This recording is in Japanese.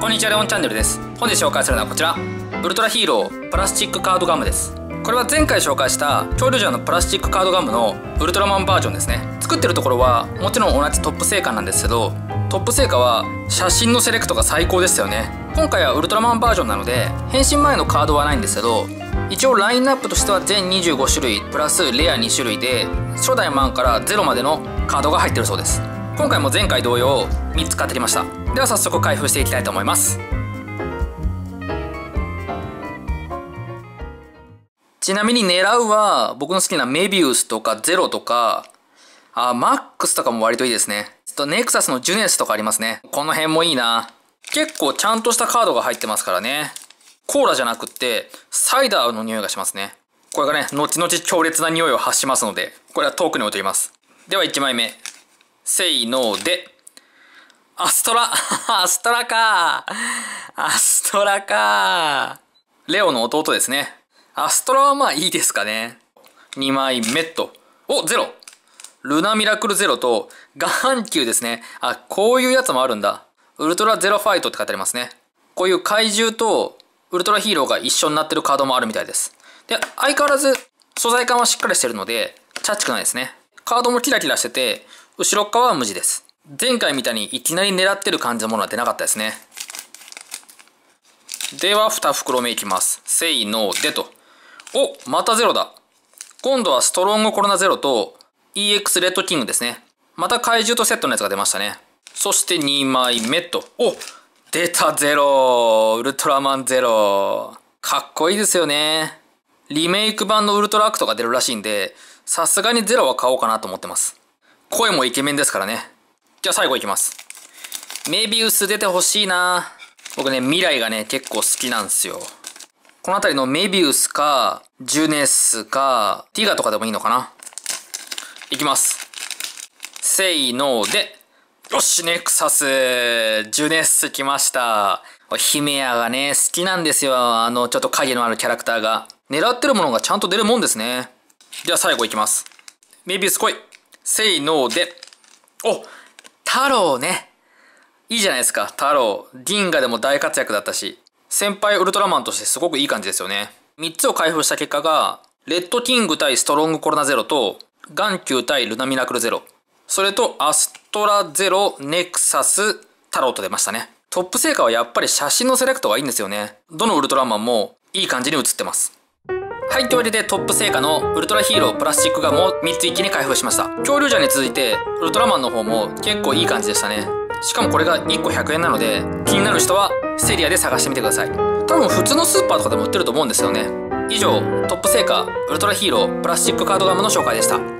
こんにちはレオンチャンネルです。本日紹介するのはこちら。ウルトラヒーロープラスチックカードガムです。これは前回紹介した恐竜ジャーのプラスチックカードガムのウルトラマンバージョンですね。作ってるところはもちろん同じトップ製菓なんですけどトップ製菓は写真のセレクトが最高ですよね。今回はウルトラマンバージョンなので変身前のカードはないんですけど一応ラインナップとしては全25種類プラスレア2種類で初代マンから0までのカードが入ってるそうです。今回も前回同様3つ買ってきました。では早速開封していきたいと思います。ちなみに狙うは僕の好きなメビウスとかゼロとかあマックスとかも割といいですね。とネクサスのジュネスとかありますね。この辺もいいな。結構ちゃんとしたカードが入ってますからね。コーラじゃなくってサイダーの匂いがしますね。これがね後々強烈な匂いを発しますのでこれは遠くに置いておきます。では1枚目。せいのでアストラ アストラかアストラかレオの弟ですね。アストラはまあいいですかね。2枚目と。お、ゼロルナミラクルゼロと、眼球ですね。あ、こういうやつもあるんだ。ウルトラゼロファイトって書いてありますね。こういう怪獣とウルトラヒーローが一緒になってるカードもあるみたいです。で、相変わらず素材感はしっかりしてるので、チャッチくないですね。カードもキラキラしてて、後ろ側は無地です。前回みたいにいきなり狙ってる感じのものは出なかったですね。では、2袋目いきます。せいのでと。おまたゼロだ。今度はストロングコロナゼロと EX レッドキングですね。また怪獣とセットのやつが出ましたね。そして2枚目と。お出たゼロウルトラマンゼロかっこいいですよね。リメイク版のウルトラアクトが出るらしいんで、さすがにゼロは買おうかなと思ってます。声もイケメンですからね。じゃあ最後いきます。メビウス出てほしいな僕ね、未来がね、結構好きなんですよ。この辺りのメビウスか、ジュネスか、ティガとかでもいいのかな。いきます。せいので、よし、ネクサス、ジュネス来ました。ヒメアがね、好きなんですよ。あの、ちょっと影のあるキャラクターが。狙ってるものがちゃんと出るもんですね。では最後いきます。メビウス来い。せいので、お太郎ね。いいじゃないですか、太郎。銀河でも大活躍だったし、先輩ウルトラマンとしてすごくいい感じですよね。3つを開封した結果が、レッドキング対ストロングコロナゼロと、眼球対ルナミラクルゼロ。それと、アストラゼロ、ネクサス、太郎と出ましたね。トップ製菓はやっぱり写真のセレクトがいいんですよね。どのウルトラマンもいい感じに写ってます。はい、というわけでトップ製菓のウルトラヒーロープラスチックガムを3つ一気に開封しました。キョウリュウジャーに続いて、ウルトラマンの方も結構いい感じでしたね。しかもこれが1個100円なので、気になる人はセリアで探してみてください。多分普通のスーパーとかでも売ってると思うんですよね。以上、トップ製菓ウルトラヒーロープラスチックカードガムの紹介でした。